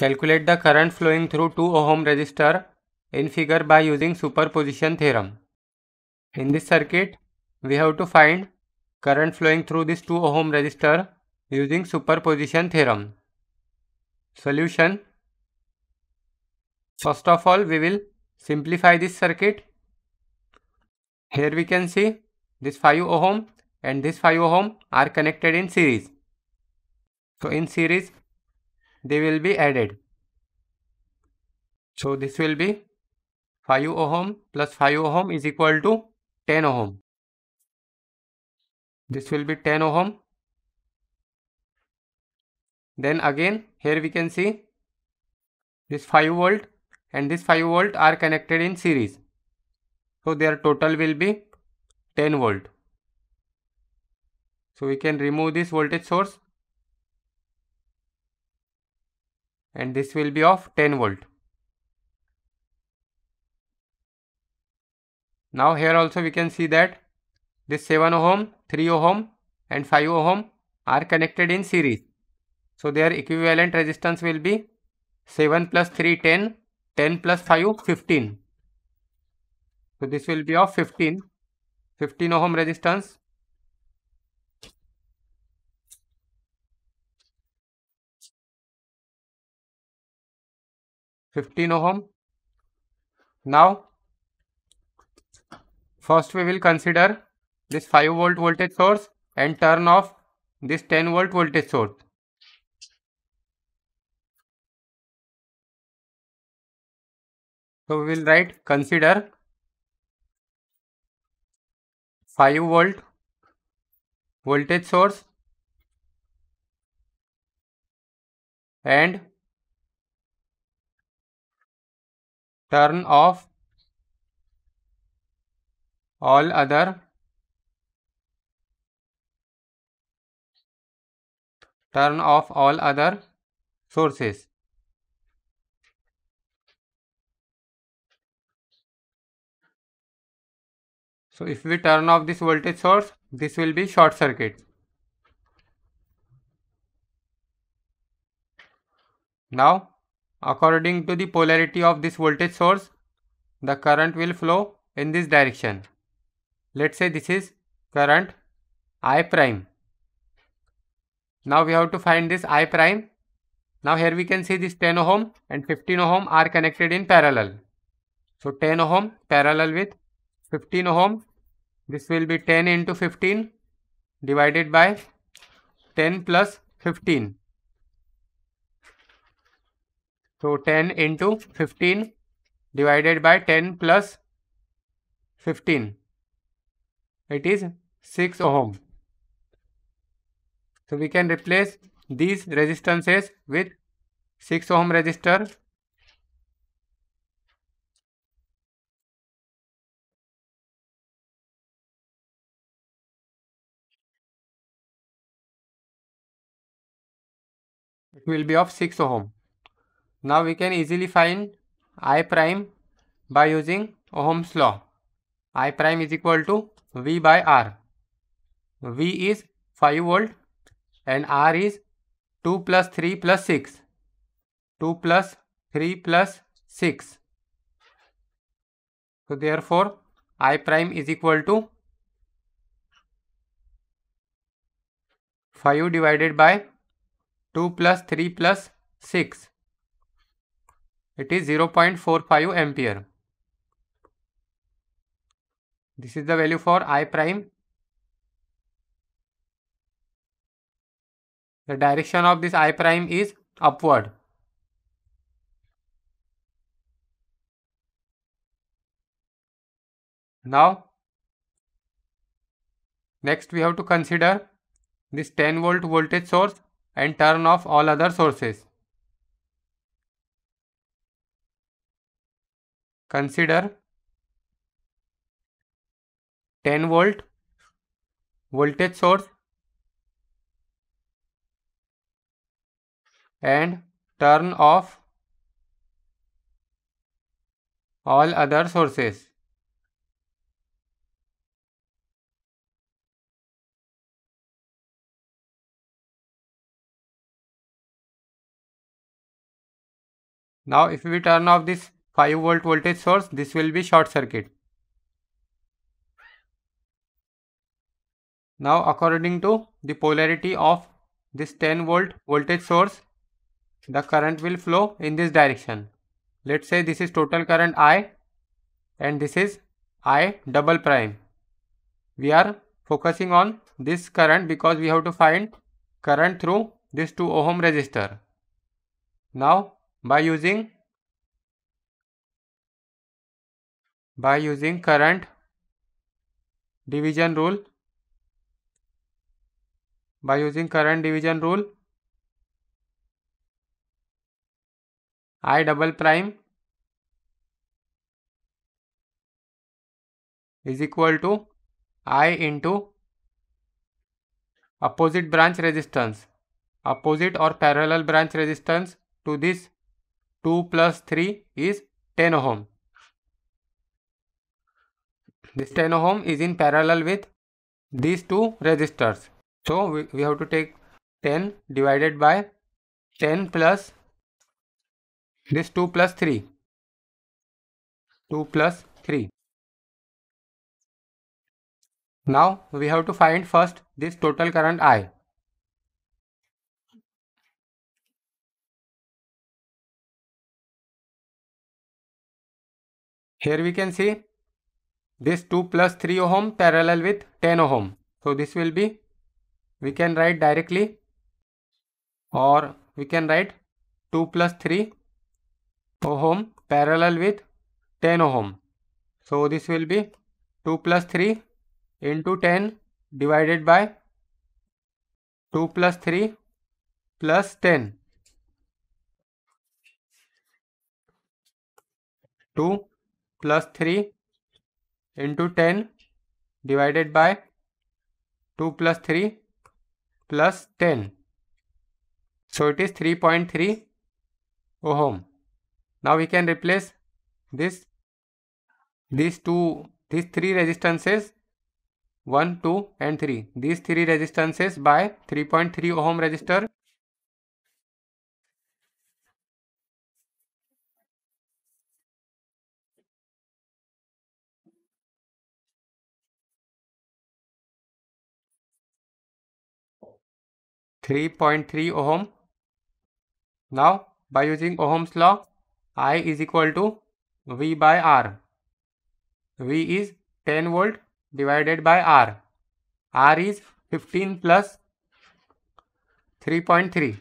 Calculate the current flowing through 2 ohm resistor in figure by using superposition theorem. In this circuit, we have to find current flowing through this 2 ohm resistor using superposition theorem. Solution First of all, we will simplify this circuit. Here we can see this 5 ohm and this 5 ohm are connected in series. So in series they will be added. So this will be 5 ohm plus 5 ohm is equal to 10 ohm. This will be 10 ohm. Then again here we can see this 5 volt and this 5 volt are connected in series. So their total will be 10 volt. So we can remove this voltage source and this will be of 10 volt. Now here also we can see that this 7 ohm, 3 ohm and 5 ohm are connected in series. So their equivalent resistance will be 7 plus 3 10, 10 plus 5 15. So this will be of 15, 15 ohm resistance 15 ohm. Now, first we will consider this 5 volt voltage source and turn off this 10 volt voltage source. So, we will write consider 5 volt voltage source and turn off all other turn off all other sources. So if we turn off this voltage source this will be short circuit. Now According to the polarity of this voltage source, the current will flow in this direction. Let's say this is current I prime. Now we have to find this I prime. Now here we can see this 10 ohm and 15 ohm are connected in parallel. So 10 ohm parallel with 15 ohm. This will be 10 into 15 divided by 10 plus 15. So 10 into 15 divided by 10 plus 15. It is 6 ohm. So we can replace these resistances with 6 ohm resistor it will be of 6 ohm now we can easily find I prime by using Ohm's law. I prime is equal to V by R. V is 5 volt and R is 2 plus 3 plus 6. 2 plus 3 plus 6. So therefore I prime is equal to 5 divided by 2 plus 3 plus 6 it is 0.45 ampere. This is the value for I prime. The direction of this I prime is upward. Now, next we have to consider this 10 volt voltage source and turn off all other sources. Consider 10 volt voltage source and turn off all other sources. Now if we turn off this 5 volt voltage source, this will be short circuit. Now according to the polarity of this 10 volt voltage source, the current will flow in this direction. Let's say this is total current I and this is I double prime. We are focusing on this current because we have to find current through this 2 ohm resistor. Now by using by using current division rule by using current division rule I double prime is equal to I into opposite branch resistance opposite or parallel branch resistance to this 2 plus 3 is 10 ohm. This 10 ohm is in parallel with these two resistors. So we, we have to take 10 divided by 10 plus this 2 plus 3. 2 plus 3. Now we have to find first this total current I. Here we can see this 2 plus 3 ohm parallel with 10 ohm. So this will be, we can write directly or we can write 2 plus 3 ohm parallel with 10 ohm. So this will be 2 plus 3 into 10 divided by 2 plus 3 plus 10. 2 plus 3 into ten divided by two plus three plus ten so it is three point three ohm now we can replace this this to this three resistances one two and three this three resistances by three point three ohm resistor Three point three ohm. Now by using Ohm's law, I is equal to V by R. V is 10 volt divided by R. R is 15 plus 3.3.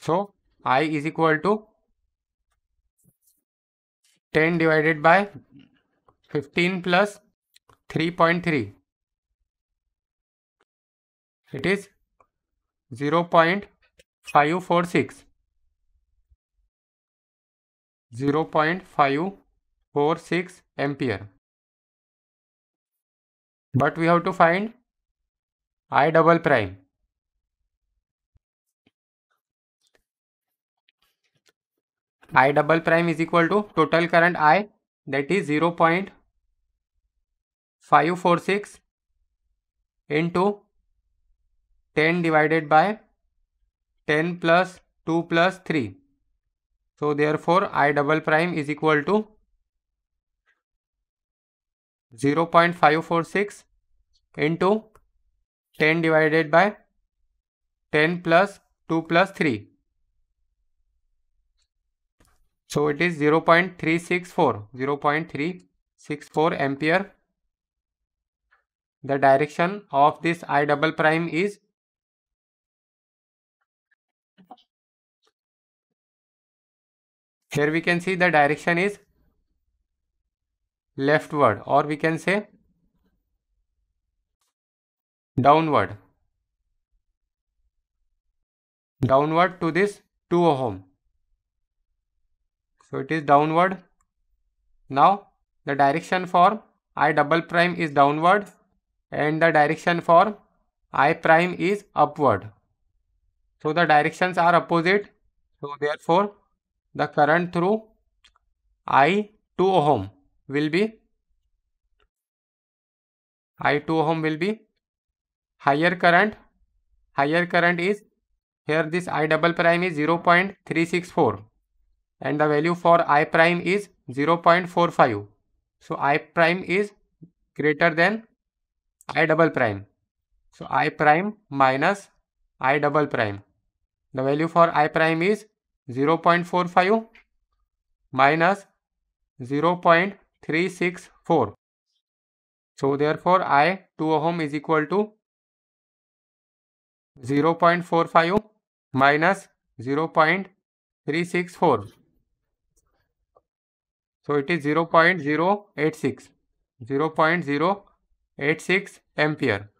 So, I is equal to 10 divided by 15 plus 3.3. It is 0 0.546. 0 0.546 ampere. But we have to find I double prime. I double prime is equal to total current I that is 0 0.546 into 10 divided by 10 plus 2 plus 3. So therefore I double prime is equal to 0.546 into 10 divided by 10 plus 2 plus 3. So it is 0.364, 0.364 ampere. The direction of this I double prime is here we can see the direction is leftward or we can say downward. Downward to this 2 ohm. So it is downward. Now the direction for i double prime is downward and the direction for i prime is upward. So the directions are opposite. So therefore the current through i 2 ohm will be I 2 ohm will be higher current higher current is here this I double prime is 0.364 and the value for I prime is 0.45. So I prime is greater than I double prime. So I prime minus I double prime. The value for I prime is 0.45 minus 0.364. So therefore I 2 ohm is equal to 0.45 minus 0.364. So it is 0.086, 0.086 ampere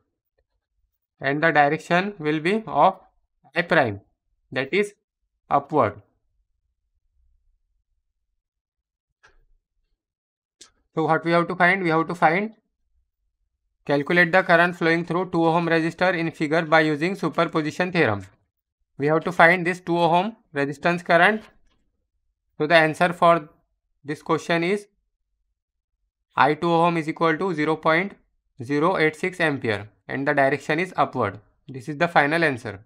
and the direction will be of I prime that is upward. So what we have to find? We have to find calculate the current flowing through 2 ohm resistor in figure by using superposition theorem. We have to find this 2 ohm resistance current. So the answer for this question is I2 ohm is equal to 0.086 ampere and the direction is upward. This is the final answer.